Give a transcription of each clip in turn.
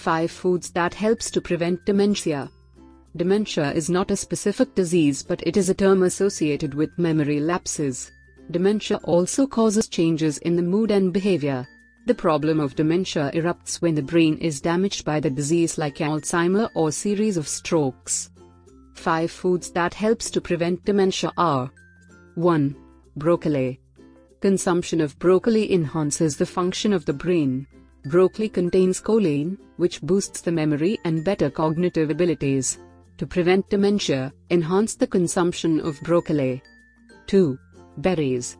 5 foods that helps to prevent dementia. Dementia is not a specific disease but it is a term associated with memory lapses. Dementia also causes changes in the mood and behavior. The problem of dementia erupts when the brain is damaged by the disease like Alzheimer or series of strokes. 5 foods that helps to prevent dementia are 1. Broccoli. Consumption of broccoli enhances the function of the brain. Broccoli contains choline, which boosts the memory and better cognitive abilities. To prevent dementia, enhance the consumption of broccoli. 2. Berries.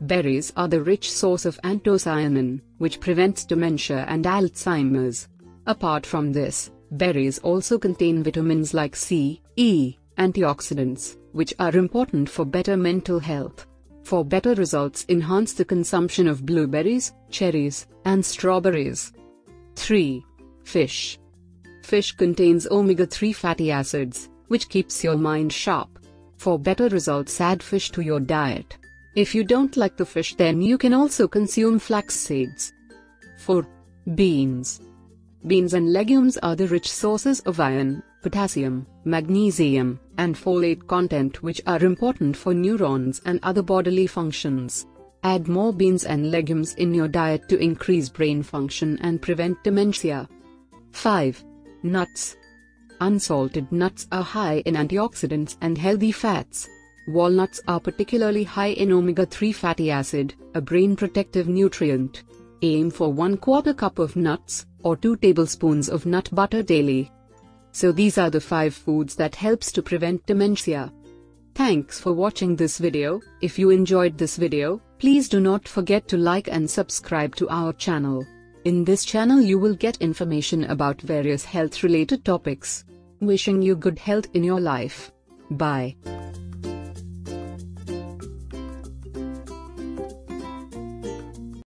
Berries are the rich source of anthocyanin, which prevents dementia and Alzheimer's. Apart from this, berries also contain vitamins like C, E, antioxidants, which are important for better mental health. For better results enhance the consumption of blueberries, cherries, and strawberries. 3. Fish. Fish contains omega-3 fatty acids, which keeps your mind sharp. For better results add fish to your diet. If you don't like the fish then you can also consume flax seeds. 4. Beans. Beans and legumes are the rich sources of iron, potassium, magnesium, and folate content which are important for neurons and other bodily functions. Add more beans and legumes in your diet to increase brain function and prevent dementia. 5. Nuts. Unsalted nuts are high in antioxidants and healthy fats. Walnuts are particularly high in omega-3 fatty acid, a brain protective nutrient. Aim for 1 quarter cup of nuts, or 2 tablespoons of nut butter daily. So these are the 5 foods that helps to prevent dementia. Thanks for watching this video. If you enjoyed this video, please do not forget to like and subscribe to our channel. In this channel you will get information about various health related topics. Wishing you good health in your life. Bye.